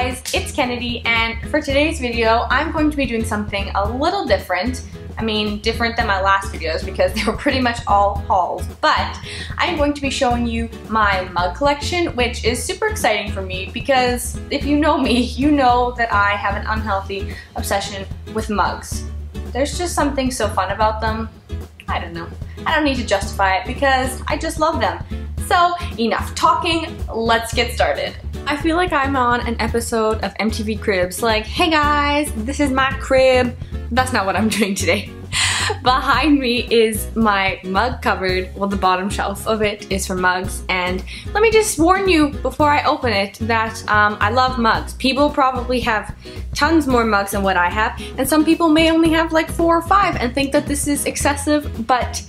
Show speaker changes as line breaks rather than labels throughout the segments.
guys, it's Kennedy and for today's video I'm going to be doing something a little different. I mean different than my last videos because they were pretty much all hauls but I'm going to be showing you my mug collection which is super exciting for me because if you know me you know that I have an unhealthy obsession with mugs. There's just something so fun about them. I don't know. I don't need to justify it because I just love them. So enough talking, let's get started. I feel like I'm on an episode of MTV Cribs like, hey guys, this is my crib. That's not what I'm doing today. Behind me is my mug cupboard. Well, the bottom shelf of it is for mugs. And let me just warn you before I open it that um, I love mugs. People probably have tons more mugs than what I have. And some people may only have like four or five and think that this is excessive. But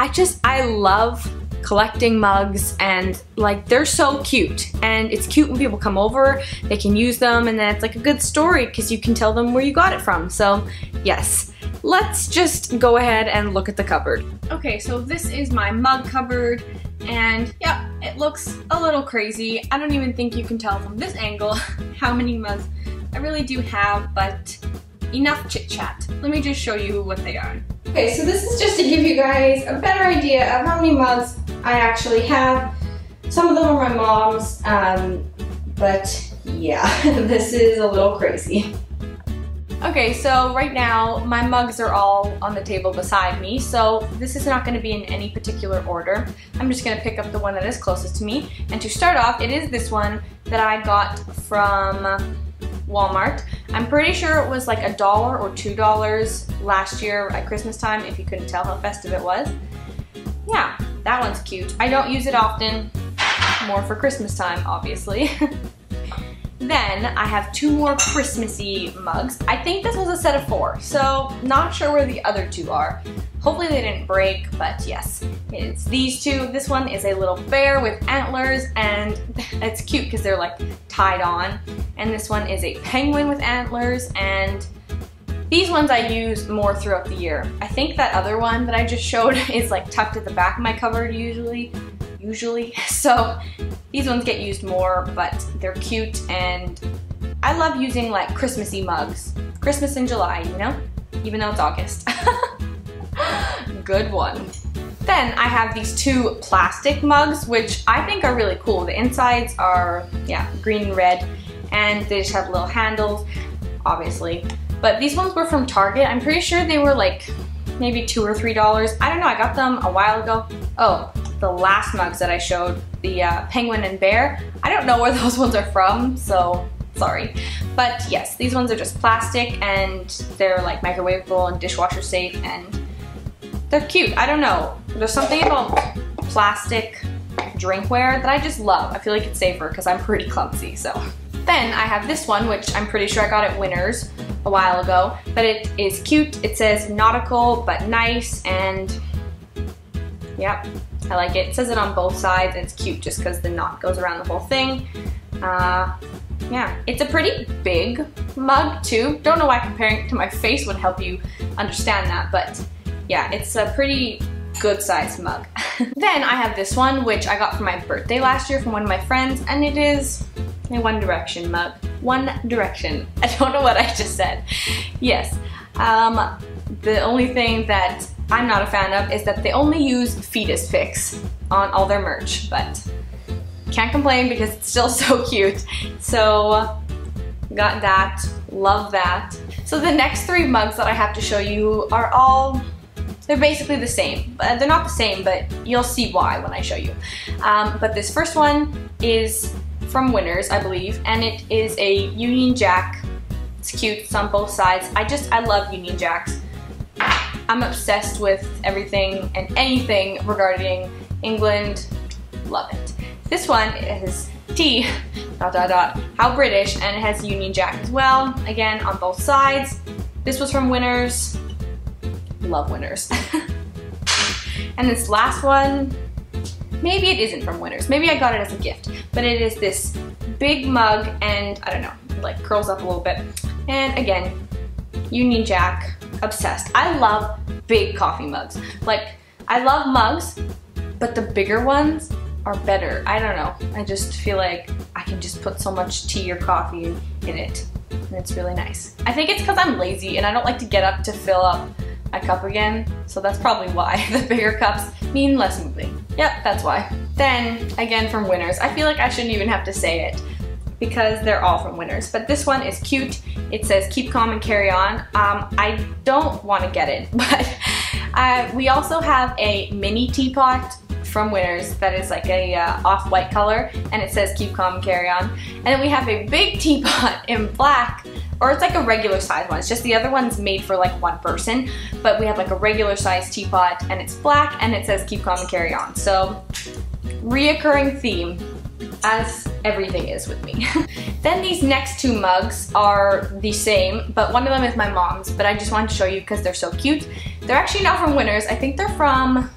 I just, I love collecting mugs and like they're so cute. And it's cute when people come over they can use them and then it's like a good story because you can tell them where you got it from. So yes let's just go ahead and look at the cupboard. Okay so this is my mug cupboard and yeah it looks a little crazy. I don't even think you can tell from this angle how many mugs I really do have but enough chit chat let me just show you what they are. Okay, so this is just to give you guys a better idea of how many mugs I actually have. Some of them are my mom's, um, but yeah, this is a little crazy. Okay, so right now my mugs are all on the table beside me, so this is not going to be in any particular order. I'm just going to pick up the one that is closest to me. And to start off, it is this one that I got from Walmart. I'm pretty sure it was like a dollar or two dollars last year at Christmas time if you couldn't tell how festive it was. Yeah, that one's cute. I don't use it often, more for Christmas time obviously. then I have two more Christmassy mugs. I think this was a set of four, so not sure where the other two are. Hopefully they didn't break, but yes, it's these two. This one is a little bear with antlers and it's cute because they're like tied on. And this one is a penguin with antlers and these ones I use more throughout the year. I think that other one that I just showed is like tucked at the back of my cupboard usually. Usually. So these ones get used more, but they're cute and I love using like Christmassy mugs. Christmas in July, you know? Even though it's August. Good one. Then I have these two plastic mugs, which I think are really cool. The insides are, yeah, green and red, and they just have little handles, obviously. But these ones were from Target. I'm pretty sure they were like maybe two or three dollars. I don't know, I got them a while ago. Oh, the last mugs that I showed, the uh, penguin and bear. I don't know where those ones are from, so sorry. But yes, these ones are just plastic and they're like microwavable and dishwasher safe and they're cute. I don't know. There's something about plastic drinkware that I just love. I feel like it's safer because I'm pretty clumsy, so. Then I have this one, which I'm pretty sure I got at Winners a while ago, but it is cute. It says nautical, but nice, and yep, I like it. It says it on both sides, and it's cute just because the knot goes around the whole thing. Uh, yeah, it's a pretty big mug too. Don't know why comparing it to my face would help you understand that, but yeah, it's a pretty good sized mug. then I have this one, which I got for my birthday last year from one of my friends, and it is a One Direction mug. One Direction. I don't know what I just said. Yes. Um, the only thing that I'm not a fan of is that they only use fetus pics on all their merch, but can't complain because it's still so cute. So got that, love that. So the next three mugs that I have to show you are all they're basically the same. They're not the same, but you'll see why when I show you. Um, but this first one is from Winners, I believe, and it is a Union Jack. It's cute, it's on both sides. I just, I love Union Jacks. I'm obsessed with everything and anything regarding England. Love it. This one is T dot dot dot how British and it has Union Jack as well. Again on both sides. This was from Winners love winners. and this last one, maybe it isn't from Winners. Maybe I got it as a gift, but it is this big mug and I don't know, like curls up a little bit. And again, Union Jack, obsessed. I love big coffee mugs. Like, I love mugs, but the bigger ones are better. I don't know. I just feel like I can just put so much tea or coffee in, it. And it's really nice. I think it's because I'm lazy and I don't like to get up to fill up my cup again. So that's probably why the bigger cups mean less moving. Yep, that's why. Then, again from Winners, I feel like I shouldn't even have to say it because they're all from Winners. But this one is cute. It says keep calm and carry on. Um, I don't want to get it, but uh, we also have a mini teapot from Winners that is like a uh, off-white color and it says keep calm and carry on. And then we have a big teapot in black or it's like a regular size one. It's just the other one's made for like one person, but we have like a regular size teapot and it's black and it says keep calm and carry on. So reoccurring theme as everything is with me. then these next two mugs are the same, but one of them is my mom's, but I just wanted to show you because they're so cute. They're actually not from Winners. I think they're from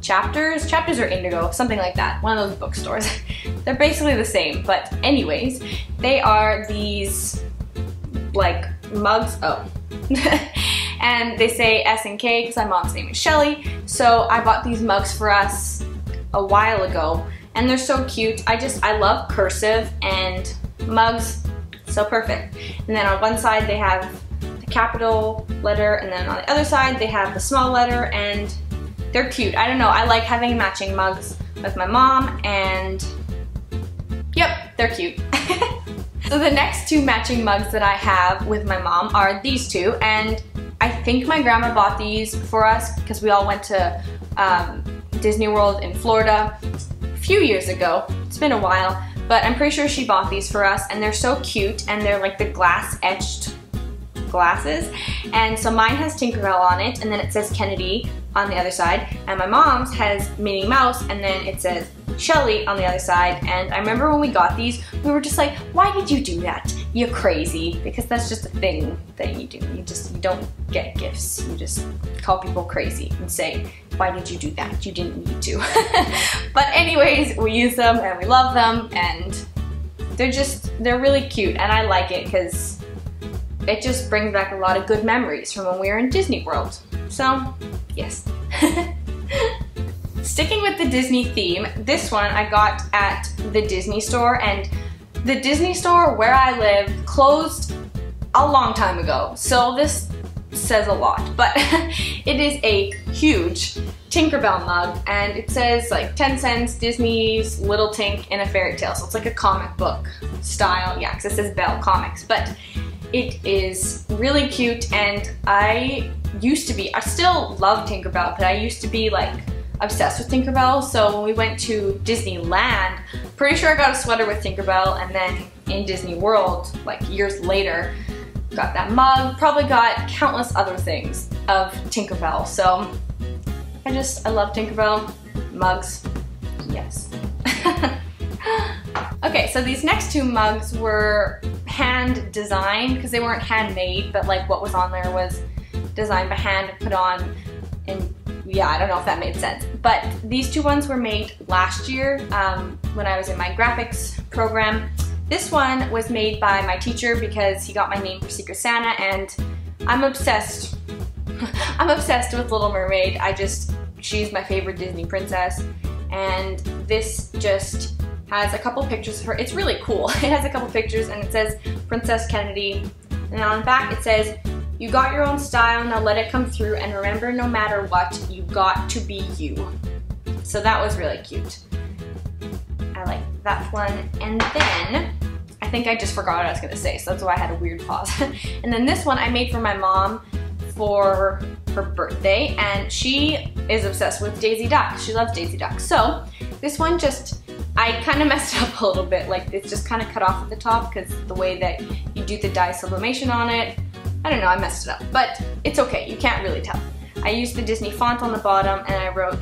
Chapters, Chapters or Indigo, something like that, one of those bookstores. they're basically the same, but anyways, they are these like mugs, oh. and they say S and K because my mom's name is Shelly. So I bought these mugs for us a while ago and they're so cute. I just, I love cursive and mugs, so perfect. And then on one side they have the capital letter and then on the other side they have the small letter and they're cute. I don't know, I like having matching mugs with my mom and yep, they're cute. so the next two matching mugs that I have with my mom are these two and I think my grandma bought these for us because we all went to um, Disney World in Florida a few years ago. It's been a while, but I'm pretty sure she bought these for us and they're so cute and they're like the glass etched glasses. And so mine has Tinkerbell on it and then it says Kennedy on the other side. And my mom's has Minnie Mouse and then it says Shelly on the other side. And I remember when we got these, we were just like, why did you do that? You're crazy. Because that's just a thing that you do. You just, you don't get gifts. You just call people crazy and say, why did you do that? You didn't need to. but anyways, we use them and we love them and they're just, they're really cute and I like it because it just brings back a lot of good memories from when we were in Disney World. So, yes. Sticking with the Disney theme, this one I got at the Disney store and the Disney store where I live closed a long time ago. So this says a lot, but it is a huge Tinkerbell mug and it says like 10 cents Disney's Little Tink in a fairy tale. So it's like a comic book style. Yeah, because it says Belle Comics, but it is really cute and I used to be, I still love Tinkerbell, but I used to be like obsessed with Tinkerbell. So when we went to Disneyland, pretty sure I got a sweater with Tinkerbell and then in Disney World, like years later, got that mug, probably got countless other things of Tinkerbell. So I just, I love Tinkerbell, mugs, yes. okay, so these next two mugs were hand designed because they weren't handmade, but like what was on there was designed by hand, put on, and yeah, I don't know if that made sense. But these two ones were made last year um, when I was in my graphics program. This one was made by my teacher because he got my name for Secret Santa and I'm obsessed. I'm obsessed with Little Mermaid. I just, she's my favorite Disney princess. And this just has a couple pictures of her. It's really cool. It has a couple pictures and it says Princess Kennedy. And on the back it says, you got your own style, now let it come through and remember no matter what, you got to be you. So that was really cute. I like that one. And then, I think I just forgot what I was gonna say, so that's why I had a weird pause. and then this one I made for my mom for her birthday, and she is obsessed with Daisy Duck. She loves Daisy Duck. So this one just, I kind of messed up a little bit. Like it's just kind of cut off at the top because the way that you do the dye sublimation on it, I don't know, I messed it up, but it's okay, you can't really tell. I used the Disney font on the bottom and I wrote,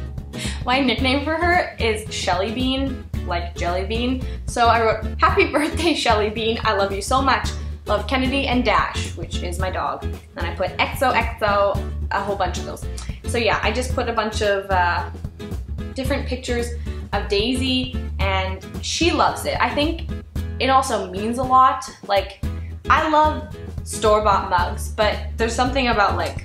my nickname for her is Shelly Bean, like jelly bean. So I wrote, happy birthday Shelly Bean, I love you so much. Love Kennedy and Dash, which is my dog. And I put XOXO, a whole bunch of those. So yeah, I just put a bunch of uh, different pictures of Daisy and she loves it. I think it also means a lot. Like, I love store-bought mugs, but there's something about like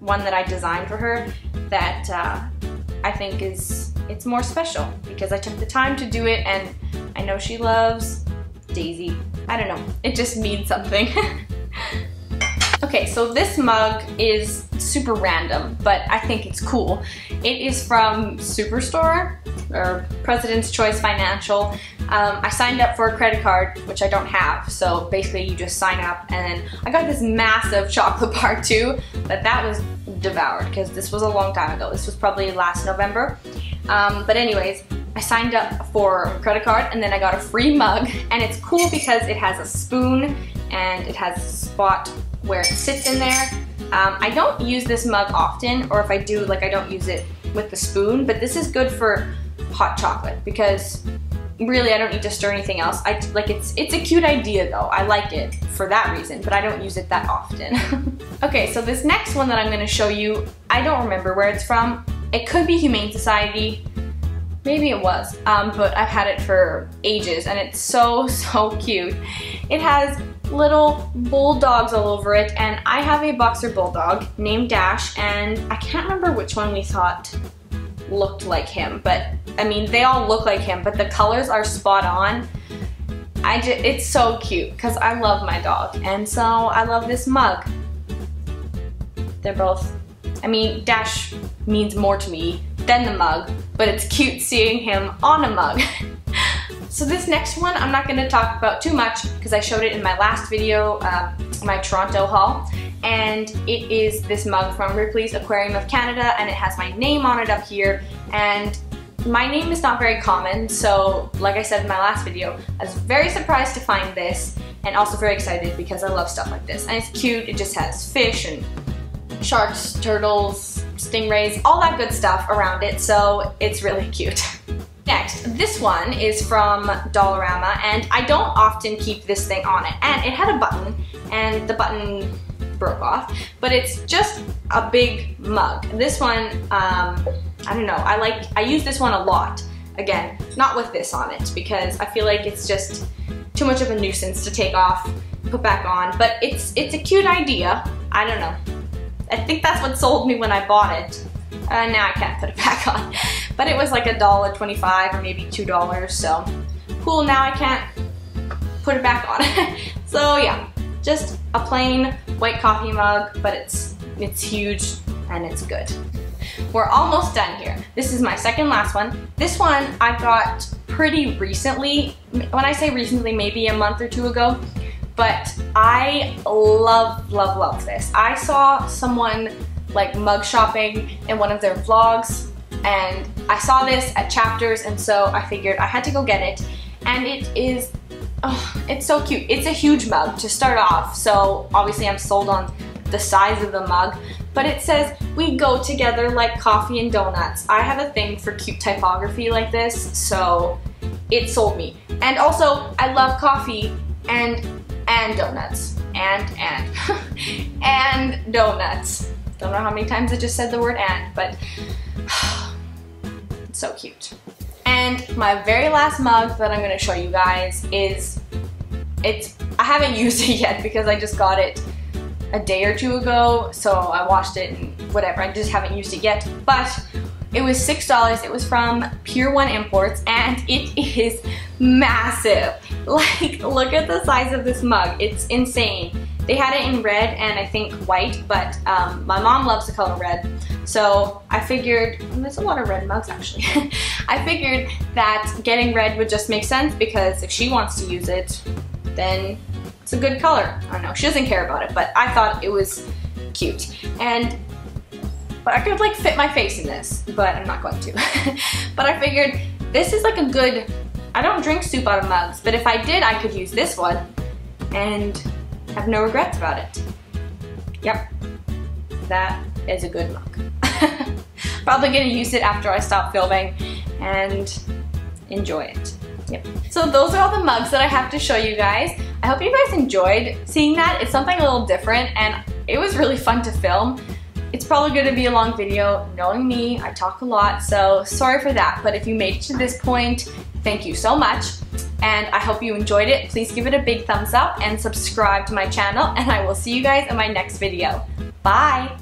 one that I designed for her that uh, I think is it's more special because I took the time to do it and I know she loves Daisy. I don't know, it just means something. okay, so this mug is super random, but I think it's cool. It is from Superstore or President's Choice Financial. Um, I signed up for a credit card, which I don't have. So basically you just sign up and I got this massive chocolate bar too, but that was devoured because this was a long time ago. This was probably last November. Um, but anyways, I signed up for a credit card and then I got a free mug and it's cool because it has a spoon and it has a spot where it sits in there. Um, I don't use this mug often or if I do, like I don't use it with the spoon, but this is good for hot chocolate because really I don't need to stir anything else. I like it's it's a cute idea though. I like it for that reason, but I don't use it that often. okay, so this next one that I'm gonna show you, I don't remember where it's from. It could be Humane Society. Maybe it was, um, but I've had it for ages and it's so, so cute. It has little bulldogs all over it and I have a boxer bulldog named Dash and I can't remember which one we thought looked like him, but I mean, they all look like him, but the colors are spot on. I just, it's so cute because I love my dog and so I love this mug. They're both, I mean, Dash means more to me than the mug, but it's cute seeing him on a mug. so this next one I'm not going to talk about too much because I showed it in my last video, uh, my Toronto haul. And it is this mug from Ripley's Aquarium of Canada and it has my name on it up here. And my name is not very common so like I said in my last video I was very surprised to find this and also very excited because I love stuff like this. And it's cute it just has fish and sharks, turtles, stingrays, all that good stuff around it so it's really cute. Next, this one is from Dollarama and I don't often keep this thing on it and it had a button and the button broke off, but it's just a big mug. This one, um, I don't know, I like, I use this one a lot. Again, not with this on it because I feel like it's just too much of a nuisance to take off, put back on, but it's, it's a cute idea. I don't know. I think that's what sold me when I bought it. Uh, now I can't put it back on. But it was like a dollar twenty-five or maybe two dollars, so cool, now I can't put it back on. so yeah, just a plain white coffee mug, but it's, it's huge and it's good. We're almost done here. This is my second last one. This one I got pretty recently. When I say recently, maybe a month or two ago, but I love, love, love this. I saw someone like mug shopping in one of their vlogs and I saw this at Chapters and so I figured I had to go get it and it is Oh, it's so cute. It's a huge mug to start off, so obviously I'm sold on the size of the mug, but it says, we go together like coffee and donuts. I have a thing for cute typography like this, so it sold me. And also, I love coffee and and donuts. And, and, and donuts. Don't know how many times I just said the word and, but so cute. And my very last mug that I'm gonna show you guys is, it's, I haven't used it yet because I just got it a day or two ago, so I washed it and whatever, I just haven't used it yet, but it was $6, it was from Pier 1 Imports, and it is massive. Like, look at the size of this mug, it's insane. They had it in red and I think white, but um, my mom loves the color red. So I figured, oh, there's a lot of red mugs actually. I figured that getting red would just make sense because if she wants to use it, then it's a good color. I don't know, she doesn't care about it, but I thought it was cute. And but I could like fit my face in this, but I'm not going to. but I figured this is like a good, I don't drink soup out of mugs, but if I did, I could use this one and have no regrets about it. Yep, that is a good mug. Probably gonna use it after I stop filming and enjoy it. Yep. So those are all the mugs that I have to show you guys. I hope you guys enjoyed seeing that. It's something a little different and it was really fun to film. It's probably going to be a long video. Knowing me, I talk a lot, so sorry for that. But if you made it to this point, thank you so much and I hope you enjoyed it. Please give it a big thumbs up and subscribe to my channel and I will see you guys in my next video. Bye!